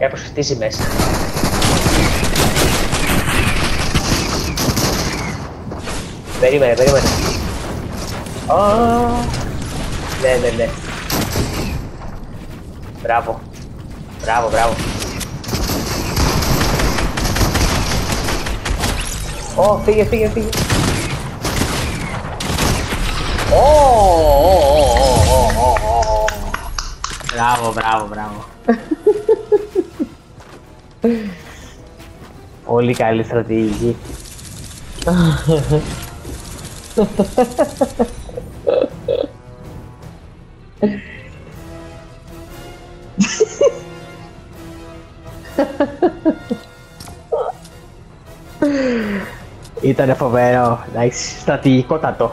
É por os e mestre. Very well, very. Oh! Lé, lé, lé. Bravo. Bravo, bravo. Oh, fica, fica, fica. Oh. Bravo, bravo, bravo. Πολύ καλή στρατηγική. Ήτανε φοβερό, εντάξει, στρατηγικότατο.